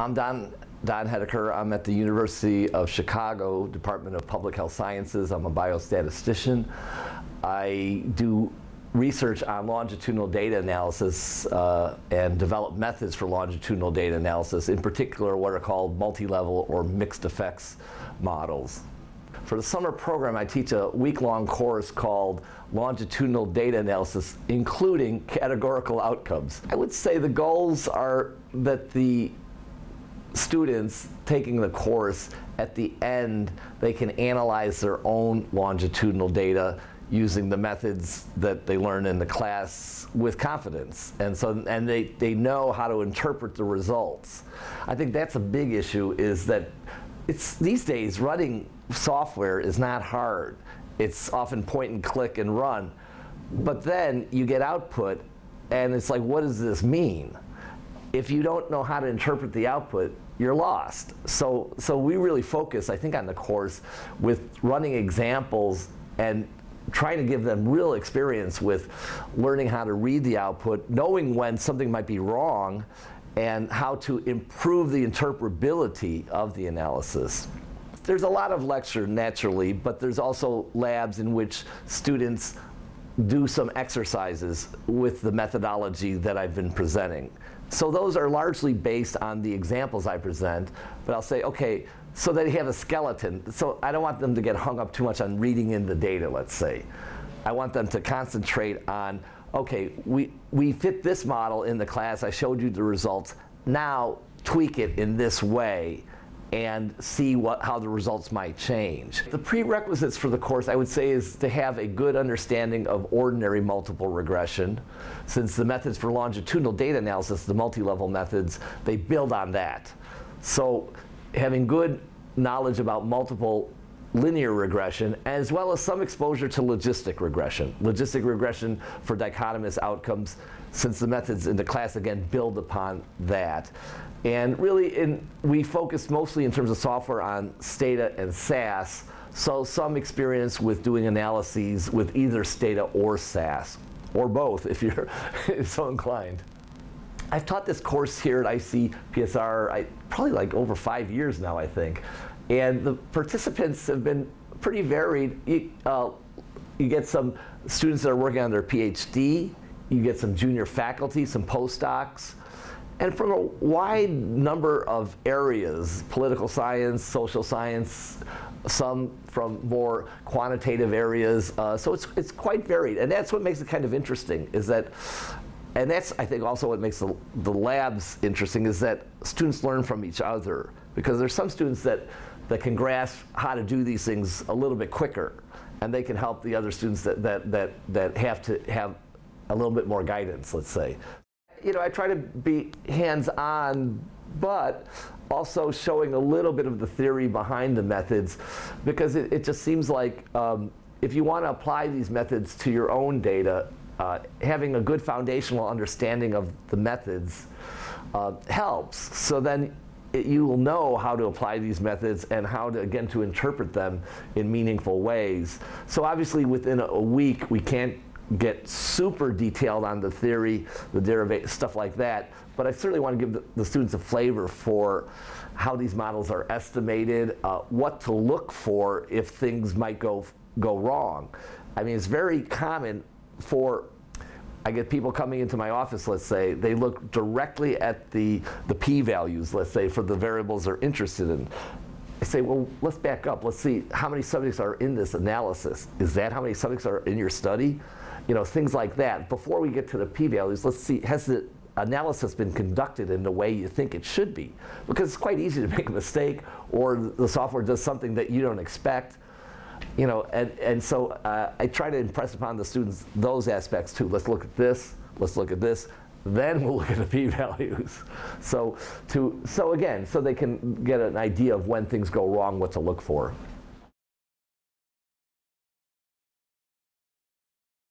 I'm Don, Don Hedeker. I'm at the University of Chicago, Department of Public Health Sciences. I'm a biostatistician. I do research on longitudinal data analysis uh, and develop methods for longitudinal data analysis, in particular what are called multi-level or mixed effects models. For the summer program, I teach a week-long course called Longitudinal Data Analysis, including categorical outcomes. I would say the goals are that the students taking the course, at the end, they can analyze their own longitudinal data using the methods that they learn in the class with confidence. And so and they, they know how to interpret the results. I think that's a big issue is that it's these days running software is not hard. It's often point and click and run. But then you get output and it's like what does this mean? If you don't know how to interpret the output, you're lost. So, so we really focus, I think, on the course with running examples and trying to give them real experience with learning how to read the output, knowing when something might be wrong, and how to improve the interpretability of the analysis. There's a lot of lecture naturally, but there's also labs in which students do some exercises with the methodology that I've been presenting. So those are largely based on the examples I present, but I'll say, okay, so they have a skeleton. So I don't want them to get hung up too much on reading in the data, let's say. I want them to concentrate on, okay, we, we fit this model in the class, I showed you the results, now tweak it in this way and see what, how the results might change. The prerequisites for the course, I would say, is to have a good understanding of ordinary multiple regression. Since the methods for longitudinal data analysis, the multi-level methods, they build on that. So having good knowledge about multiple linear regression, as well as some exposure to logistic regression. Logistic regression for dichotomous outcomes, since the methods in the class, again, build upon that. And really, in, we focus mostly in terms of software on Stata and SAS, so some experience with doing analyses with either Stata or SAS, or both if you're so inclined. I've taught this course here at ICPSR I, probably like over five years now, I think. And the participants have been pretty varied. You, uh, you get some students that are working on their PhD, you get some junior faculty, some postdocs, and from a wide number of areas, political science, social science, some from more quantitative areas. Uh, so it's, it's quite varied. And that's what makes it kind of interesting is that, and that's I think also what makes the, the labs interesting is that students learn from each other. Because there's some students that, that can grasp how to do these things a little bit quicker. And they can help the other students that, that, that, that have to have a little bit more guidance, let's say you know, I try to be hands-on, but also showing a little bit of the theory behind the methods, because it, it just seems like um, if you want to apply these methods to your own data, uh, having a good foundational understanding of the methods uh, helps. So then it, you will know how to apply these methods and how to, again, to interpret them in meaningful ways. So obviously within a, a week, we can't get super detailed on the theory, the derivation, stuff like that. But I certainly want to give the, the students a flavor for how these models are estimated, uh, what to look for if things might go, go wrong. I mean, it's very common for I get people coming into my office, let's say, they look directly at the, the p-values, let's say, for the variables they're interested in. I say, well, let's back up. Let's see how many subjects are in this analysis. Is that how many subjects are in your study? you know, things like that. Before we get to the p-values, let's see, has the analysis been conducted in the way you think it should be? Because it's quite easy to make a mistake or the software does something that you don't expect. You know, and, and so uh, I try to impress upon the students those aspects too. Let's look at this, let's look at this, then we'll look at the p-values. So, to, so again, so they can get an idea of when things go wrong, what to look for.